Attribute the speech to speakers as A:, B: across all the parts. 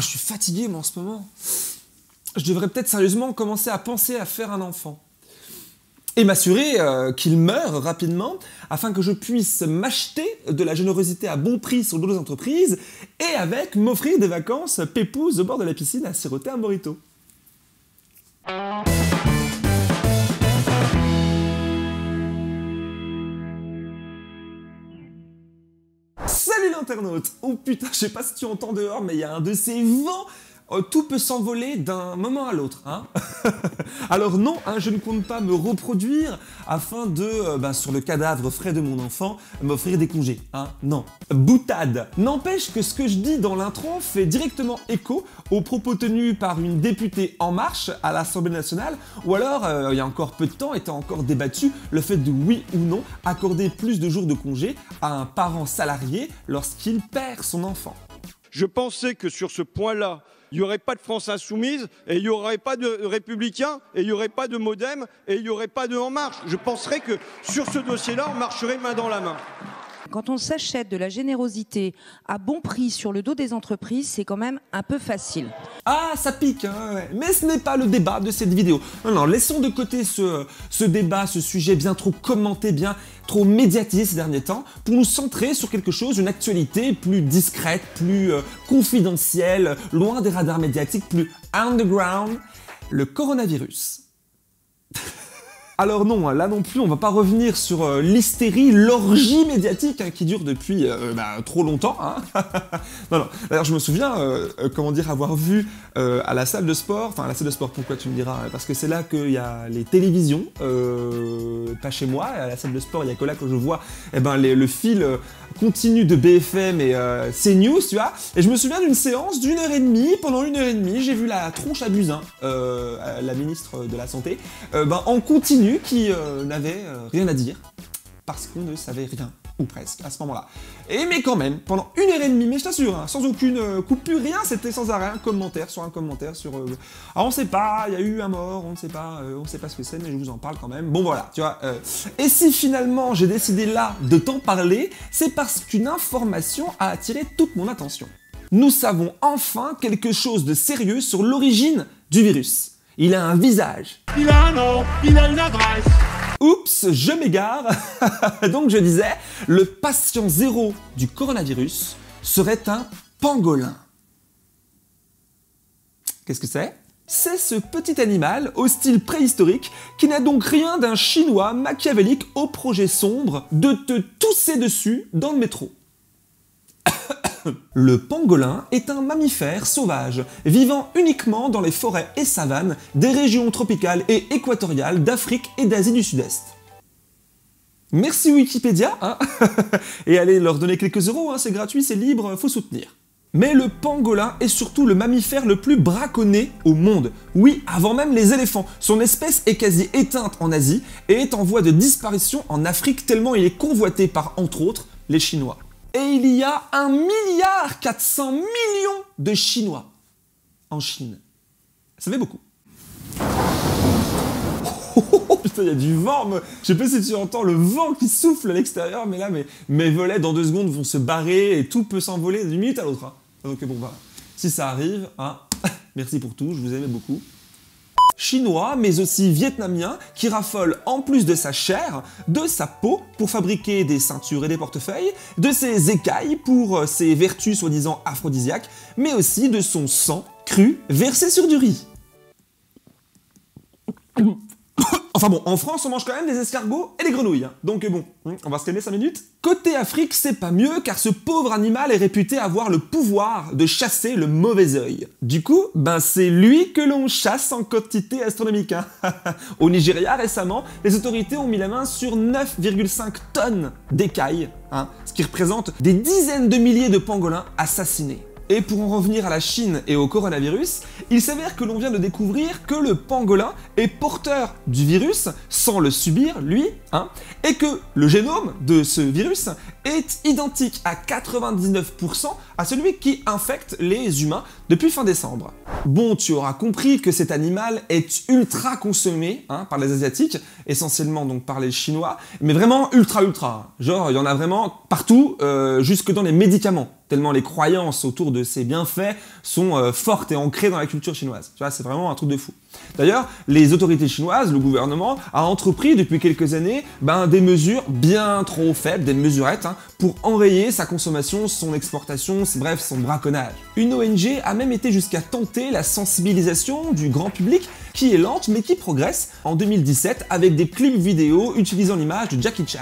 A: je suis fatigué moi en ce moment. Je devrais peut-être sérieusement commencer à penser à faire un enfant. Et m'assurer euh, qu'il meure rapidement afin que je puisse m'acheter de la générosité à bon prix sur d'autres entreprises et avec m'offrir des vacances pépouses au bord de la piscine à siroter un morito. Oh putain, je sais pas si tu entends dehors, mais il y a un de ces vents tout peut s'envoler d'un moment à l'autre. Hein Alors non, hein, je ne compte pas me reproduire afin de, euh, bah, sur le cadavre frais de mon enfant, m'offrir des congés. Hein non. Boutade. N'empêche que ce que je dis dans l'intro fait directement écho aux propos tenus par une députée En Marche à l'Assemblée nationale, ou alors, euh, il y a encore peu de temps, était encore débattu le fait de oui ou non accorder plus de jours de congés à un parent salarié lorsqu'il perd son enfant.
B: Je pensais que sur ce point-là, il n'y aurait pas de France insoumise, et il n'y aurait pas de républicains, et il n'y aurait pas de modem, et il n'y aurait pas de En Marche. Je penserais que sur ce dossier-là, on marcherait main dans la main.
C: Quand on s'achète de la générosité à bon prix sur le dos des entreprises, c'est quand même un peu facile.
A: Ah, ça pique, hein, mais ce n'est pas le débat de cette vidéo. Non, non, laissons de côté ce, ce débat, ce sujet bien trop commenté, bien trop médiatisé ces derniers temps, pour nous centrer sur quelque chose, une actualité plus discrète, plus euh, confidentielle, loin des radars médiatiques, plus underground, le coronavirus. Alors non, là non plus, on va pas revenir sur euh, l'hystérie, l'orgie médiatique hein, qui dure depuis euh, bah, trop longtemps. Hein. non, non. D'ailleurs, je me souviens, euh, comment dire, avoir vu à la salle de sport, enfin à la salle de sport, pourquoi tu me diras Parce que c'est là qu'il y a les télévisions, pas chez moi. À la salle de sport, il y a que là que je vois eh ben, le fil continu de BFM et CNews, tu vois. Et je me souviens d'une séance d'une heure et demie. Pendant une heure et demie, j'ai vu la tronche à Buzyn, la ministre de la Santé, ben, en continu qui euh, n'avait euh, rien à dire parce qu'on ne savait rien, ou presque, à ce moment-là. Et mais quand même, pendant une heure et demie, mais je t'assure, hein, sans aucune euh, coupure, rien, c'était sans arrêt un commentaire sur un commentaire sur... alors on sait pas, il y a eu un mort, on ne sait pas, on sait pas ce que c'est, mais je vous en parle quand même. Bon voilà, tu vois. et si finalement j'ai décidé là de t'en parler, c'est parce qu'une information a attiré toute mon attention. Nous savons enfin quelque chose de sérieux sur l'origine du virus. Il a un visage.
D: Il a un nom, il a une adresse.
A: Oups, je m'égare. Donc je disais, le patient zéro du coronavirus serait un pangolin. Qu'est-ce que c'est? C'est ce petit animal au style préhistorique qui n'a donc rien d'un chinois machiavélique au projet sombre de te tousser dessus dans le métro. Le pangolin est un mammifère sauvage, vivant uniquement dans les forêts et savanes des régions tropicales et équatoriales d'Afrique et d'Asie du Sud-Est. Merci Wikipédia, hein Et allez leur donner quelques euros, hein, c'est gratuit, c'est libre, faut soutenir. Mais le pangolin est surtout le mammifère le plus braconné au monde. Oui, avant même les éléphants. Son espèce est quasi éteinte en Asie et est en voie de disparition en Afrique tellement il est convoité par, entre autres, les Chinois et il y a 1 milliard 400 millions de Chinois en Chine. Ça fait beaucoup. Oh, putain, il y a du vent. Je sais pas si tu entends le vent qui souffle à l'extérieur, mais là, mes, mes volets dans deux secondes vont se barrer et tout peut s'envoler d'une minute à l'autre. Hein. Donc bon, bah, si ça arrive, hein, merci pour tout, je vous aime beaucoup chinois, mais aussi vietnamien, qui raffole en plus de sa chair, de sa peau pour fabriquer des ceintures et des portefeuilles, de ses écailles pour euh, ses vertus soi-disant aphrodisiaques, mais aussi de son sang cru versé sur du riz. Enfin bon, en France, on mange quand même des escargots et des grenouilles. Hein. Donc bon, hmm, on va se calmer 5 minutes. Côté Afrique, c'est pas mieux car ce pauvre animal est réputé avoir le pouvoir de chasser le mauvais œil. Du coup, ben c'est lui que l'on chasse en quantité astronomique. Hein. Au Nigeria, récemment, les autorités ont mis la main sur 9,5 tonnes d'écailles, hein, ce qui représente des dizaines de milliers de pangolins assassinés. Et pour en revenir à la Chine et au coronavirus, il s'avère que l'on vient de découvrir que le pangolin est porteur du virus sans le subir, lui, hein, et que le génome de ce virus est identique à 99% à celui qui infecte les humains depuis fin décembre. Bon, tu auras compris que cet animal est ultra consommé hein, par les Asiatiques, essentiellement donc par les Chinois, mais vraiment ultra ultra. Genre, il y en a vraiment partout, euh, jusque dans les médicaments. Tellement les croyances autour de ces bienfaits sont euh, fortes et ancrées dans la culture chinoise. C'est vraiment un truc de fou. D'ailleurs, les autorités chinoises, le gouvernement, a entrepris depuis quelques années ben, des mesures bien trop faibles, des mesurettes, hein, pour enrayer sa consommation, son exportation, bref, son braconnage. Une ONG a même été jusqu'à tenter la sensibilisation du grand public, qui est lente mais qui progresse, en 2017 avec des clips vidéo utilisant l'image de Jackie Chan.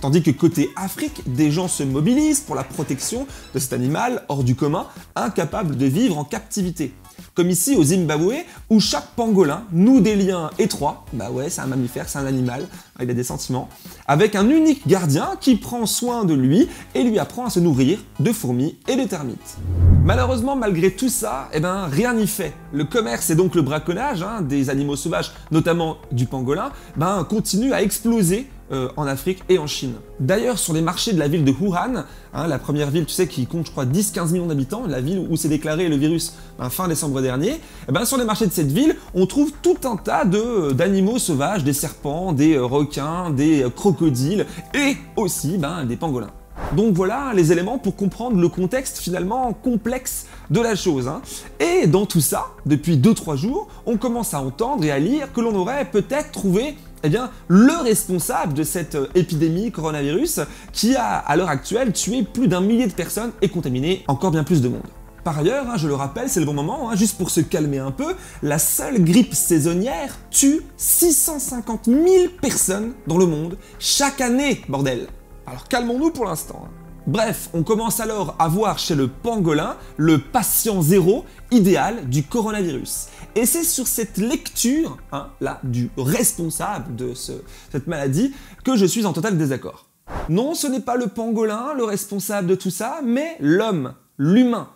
A: Tandis que côté Afrique, des gens se mobilisent pour la protection de cet animal hors du commun, incapable de vivre en captivité. Comme ici au Zimbabwe, où chaque pangolin noue des liens étroits, bah ouais, c'est un mammifère, c'est un animal, il a des sentiments, avec un unique gardien qui prend soin de lui et lui apprend à se nourrir de fourmis et de termites. Malheureusement, malgré tout ça, eh ben, rien n'y fait. Le commerce et donc le braconnage hein, des animaux sauvages, notamment du pangolin, ben, continue à exploser euh, en Afrique et en Chine. D'ailleurs, sur les marchés de la ville de Wuhan, hein, la première ville, tu sais, qui compte, je crois, 10-15 millions d'habitants, la ville où s'est déclaré le virus ben, fin décembre dernier, eh ben, sur les marchés de cette ville, on trouve tout un tas euh, d'animaux sauvages, des serpents, des euh, requins, des crocodiles et aussi ben, des pangolins. Donc voilà les éléments pour comprendre le contexte finalement complexe de la chose. Hein. Et dans tout ça, depuis 2-3 jours, on commence à entendre et à lire que l'on aurait peut-être trouvé eh bien, le responsable de cette euh, épidémie coronavirus qui a à l'heure actuelle tué plus d'un millier de personnes et contaminé encore bien plus de monde. Par ailleurs, hein, je le rappelle, c'est le bon moment, hein, juste pour se calmer un peu, la seule grippe saisonnière tue 650 000 personnes dans le monde chaque année, bordel. Alors calmons-nous pour l'instant. Hein. Bref, on commence alors à voir chez le pangolin le patient zéro idéal du coronavirus. Et c'est sur cette lecture, hein, là, du responsable de cette maladie, que je suis en total désaccord. Non, ce n'est pas le pangolin le responsable de tout ça, mais l'homme, l'humain,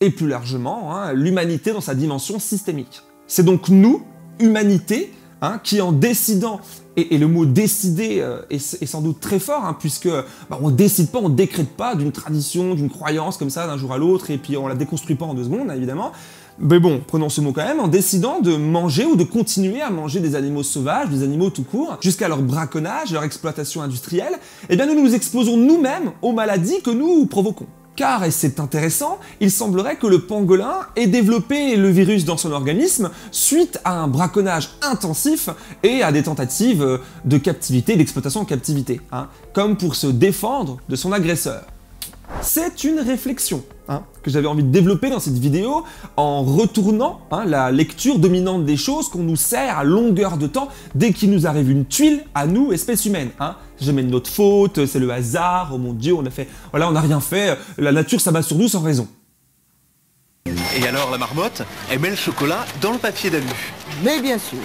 A: et plus largement, hein, l'humanité dans sa dimension systémique. C'est donc nous, humanité, Hein, qui en décidant, et, le mot décider euh, est, sans doute très fort, hein, puisque bah, on décide pas, on décrète pas d'une tradition, d'une croyance comme ça d'un jour à l'autre, et puis on la déconstruit pas en deux secondes, évidemment. Mais bon, prenons ce mot quand même, en décidant de manger ou de continuer à manger des animaux sauvages, des animaux tout court, jusqu'à leur braconnage, leur exploitation industrielle, eh bien nous nous exposons nous-mêmes aux maladies que nous provoquons. Car, et c'est intéressant, il semblerait que le pangolin ait développé le virus dans son organisme suite à un braconnage intensif et à des tentatives de captivité, d'exploitation en captivité, hein, comme pour se défendre de son agresseur. C'est une réflexion hein, que j'avais envie de développer dans cette vidéo en retournant hein, la lecture dominante des choses qu'on nous sert à longueur de temps dès qu'il nous arrive une tuile à nous, espèce humaine. Jamais de notre faute, c'est le hasard, oh mon dieu, on a fait... Voilà, on n'a rien fait, la nature s'abat sur nous sans raison.
E: Et alors la marmotte, elle met le chocolat dans le papier d'alu.
F: Mais bien sûr.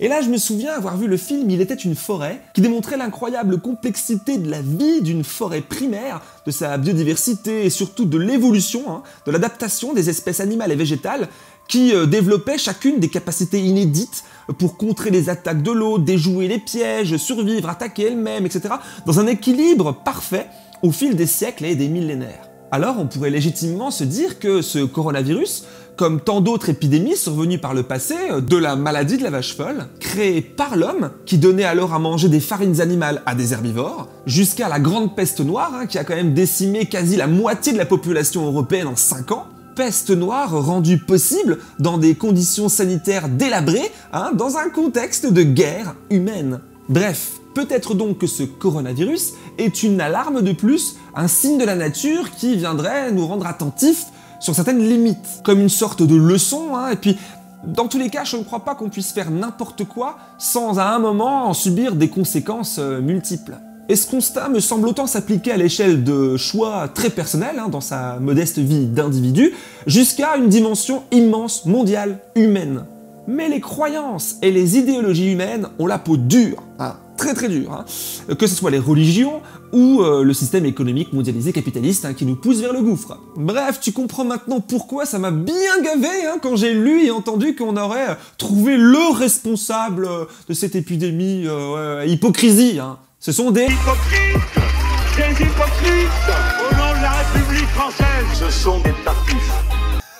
A: Et là, je me souviens avoir vu le film Il était une forêt, qui démontrait l'incroyable complexité de la vie d'une forêt primaire, de sa biodiversité et surtout de l'évolution, hein, de l'adaptation des espèces animales et végétales, qui euh, développaient chacune des capacités inédites pour contrer les attaques de l'eau, déjouer les pièges, survivre, attaquer elles-mêmes, etc., dans un équilibre parfait au fil des siècles et des millénaires. Alors on pourrait légitimement se dire que ce coronavirus comme tant d'autres épidémies survenues par le passé, euh, de la maladie de la vache folle, créée par l'homme, qui donnait alors à manger des farines animales à des herbivores, jusqu'à la grande peste noire, hein, qui a quand même décimé quasi la moitié de la population européenne en 5 ans, peste noire rendue possible dans des conditions sanitaires délabrées, hein, dans un contexte de guerre humaine. Bref, peut-être donc que ce coronavirus est une alarme de plus, un signe de la nature qui viendrait nous rendre attentifs sur certaines limites, comme une sorte de leçon, hein, et puis dans tous les cas, je ne crois pas qu'on puisse faire n'importe quoi sans à un moment en subir des conséquences euh, multiples. Et ce constat me semble autant s'appliquer à l'échelle de choix très personnels, hein, dans sa modeste vie d'individu, jusqu'à une dimension immense, mondiale, humaine. Mais les croyances et les idéologies humaines ont la peau dure, hein, très très dure, hein. que ce soit les religions ou euh, le système économique mondialisé capitaliste qui nous pousse vers le gouffre. Bref, tu comprends maintenant pourquoi ça m'a bien gavé quand j'ai lu et entendu qu'on aurait trouvé le responsable euh, de cette épidémie euh, hypocrisie. Ce sont des...
D: Hypocrites Des hypocrites Au nom de la République française.
E: Ce sont des tartuffes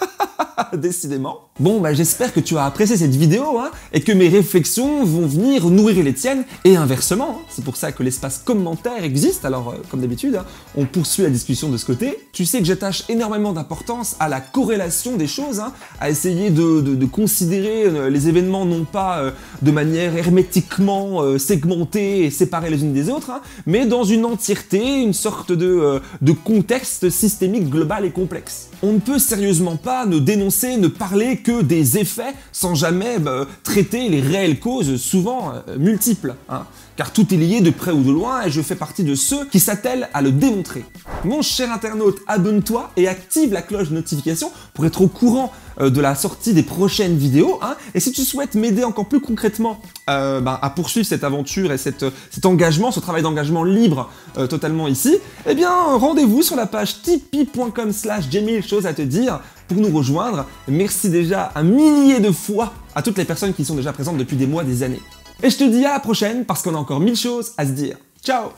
A: Décidément. Bon, bah j'espère que tu as apprécié cette vidéo hein, et que mes réflexions vont venir nourrir les tiennes et inversement. hein. C'est pour ça que l'espace commentaire existe. Alors, euh, comme d'habitude, hein, on poursuit la discussion de ce côté. Tu sais que j'attache énormément d'importance à la corrélation des choses, à essayer de, considérer euh, les événements non pas euh, de manière hermétiquement segmentée et séparée les unes des autres, mais dans une entièreté, une sorte de, de contexte systémique global et complexe. On ne peut sérieusement pas ne dénoncer, ne parler que des effets sans jamais bah, traiter les réelles causes, souvent euh, multiples. hein. Car tout est lié de près ou de loin et je fais partie de ceux qui s'attellent à le démontrer. Mon cher internaute, abonne-toi et active la cloche de notification pour être au courant euh, de la sortie des prochaines vidéos. hein. Et si tu souhaites m'aider encore plus concrètement euh, ben, à poursuivre cette aventure et cet engagement, ce travail d'engagement libre totalement ici, eh bien rendez-vous sur la page tipeee.com slash j'ai mille choses à te dire pour nous rejoindre. Merci déjà un millier de fois à toutes les personnes qui sont déjà présentes depuis des mois, des années. Et je te dis à la prochaine parce qu'on a encore mille choses à se dire. Ciao